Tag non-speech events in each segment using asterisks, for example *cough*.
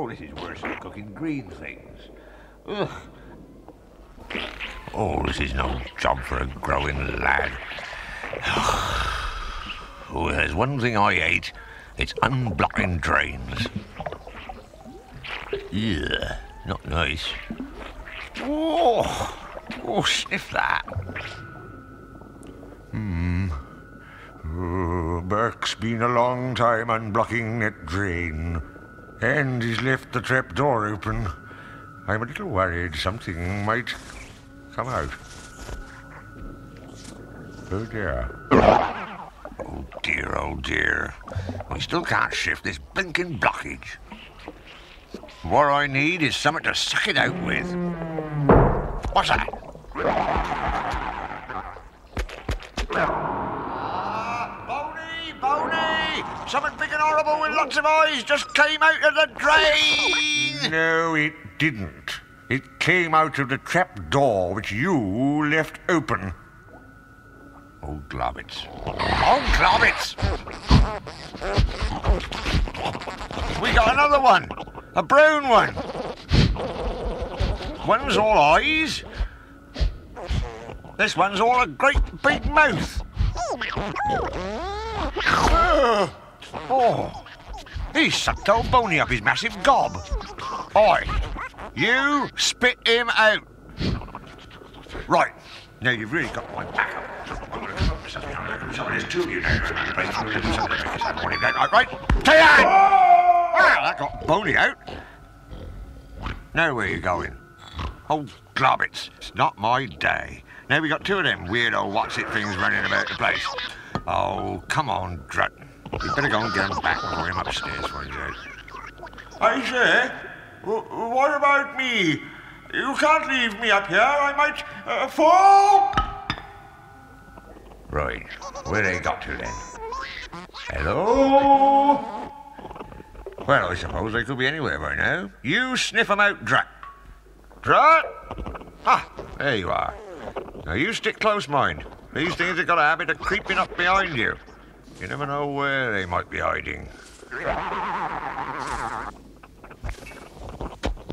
Oh, this is worse than cooking green things. Ugh. Oh, this is no job for a growing lad. *sighs* Oh, there's one thing I hate. It's unblocking drains. Yeah, not nice. Oh, oh, sniff that. Hmm. Berk's been a long time unblocking that drain. And he's left the trap door open. I'm a little worried something might come out. Oh dear. Oh dear, oh dear. I still can't shift this blinking blockage. What I need is something to suck it out with. What's that? Boni! Boni! Something big and horrible with lots of eyes just came out of the drain! No, it didn't. It came out of the trap door which you left open. Oh, Globbits. Oh, Globbits! We got another one! A brown one! One's all eyes. This one's all a great big mouth. Oh, Oh, he sucked old Boni up his massive gob. Oi, you spit him out. Right, now you've really got my back up. So there's two of you now. Right, Tayan! Well, that got Boni out. Now where you going? Oh, Globbits, it's not my day. Now we got two of them weirdo what's-it things running about the place. Oh, come on, Drutt. You better go and get him back before him upstairs finds out. I say, what about me? You can't leave me up here. I might uh, fall. Right. Where they got to then? Hello? Well, I suppose they could be anywhere by now. You sniff 'em out, Drutt. Drutt? Ah, there you are. Now you stick close, mind. These things have got a habit of creeping up behind you. You never know where they might be hiding.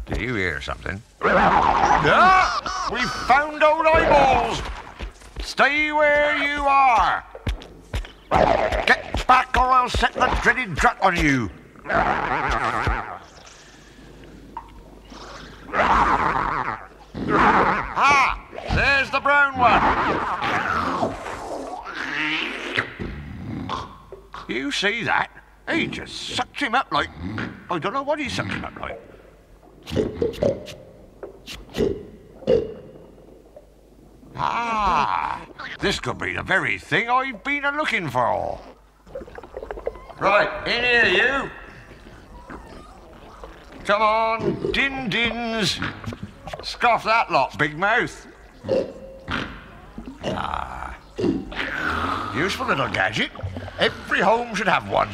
Did you hear something? Ah! We found old eyeballs! Stay where you are! Get back or I'll set the dreaded Drutt on you! Ah! There's the brown one! You see that? He just sucked him up like. I don't know what he sucked him up like. Ah! This could be the very thing I've been looking for. Right, in here, you. Come on, din dins. Scoff that lot, big mouth. Ah. Useful little gadget. Every home should have one.